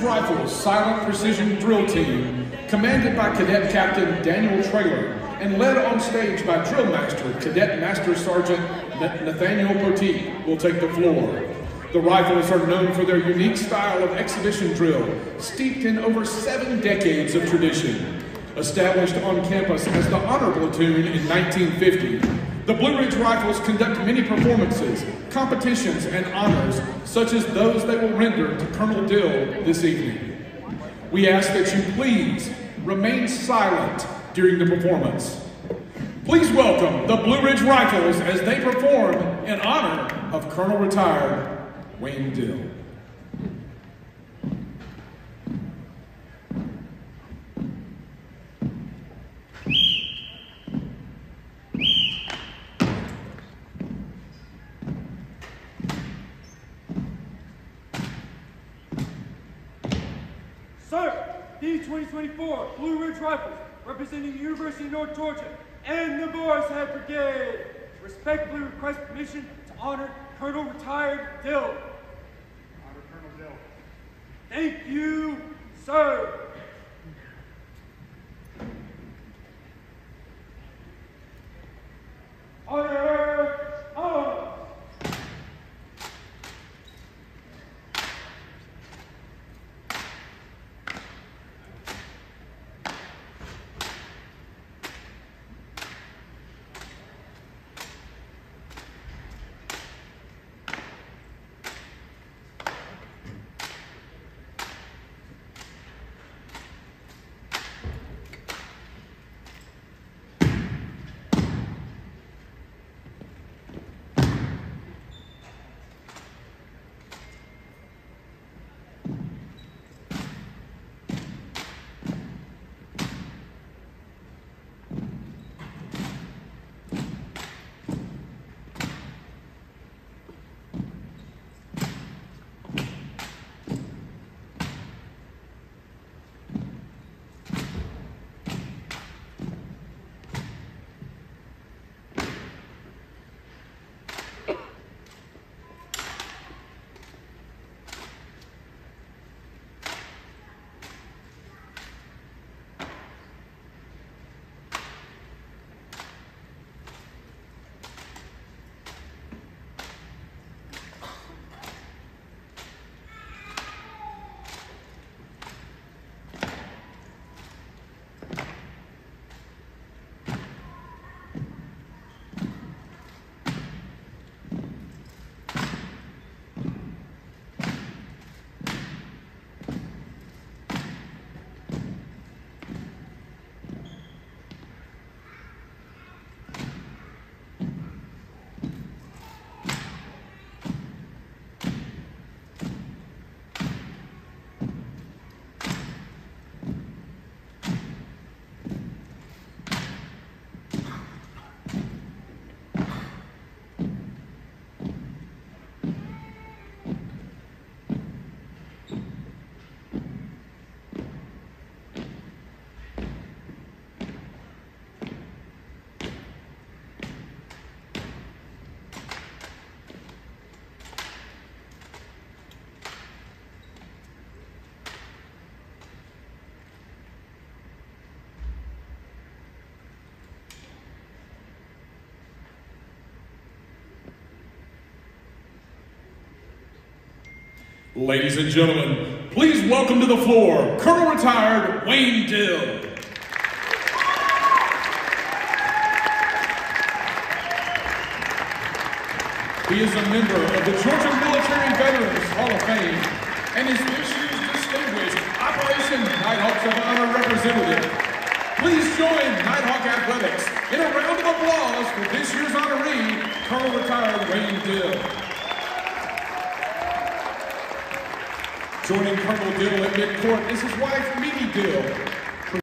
Rifles Silent Precision Drill Team, commanded by Cadet Captain Daniel Traylor and led on stage by Drill Master Cadet Master Sergeant Nathaniel Poteat, will take the floor. The Rifles are known for their unique style of exhibition drill, steeped in over seven decades of tradition. Established on campus as the Honor Platoon in 1950, the Blue Ridge Rifles conduct many performances, competitions, and honors, such as those they will render to Colonel Dill this evening. We ask that you please remain silent during the performance. Please welcome the Blue Ridge Rifles as they perform in honor of Colonel Retired Wayne Dill. Sir, D-2024 Blue Ridge Rifles, representing the University of North Georgia and the Boar's Head Brigade, respectfully request permission to honor Colonel Retired Dill. Honor Colonel Dill. Thank you, sir. Ladies and gentlemen, please welcome to the floor Colonel Retired Wayne Dill. He is a member of the Georgia Military Veterans Hall of Fame and is this year's distinguished Operation Nighthawks of Honor representative. Please join Nighthawk Athletics in a round of applause for this year's honoree, Colonel Retired Wayne Dill. Joining Colonel Dill at midcourt. Is his wife, Mimi Dill,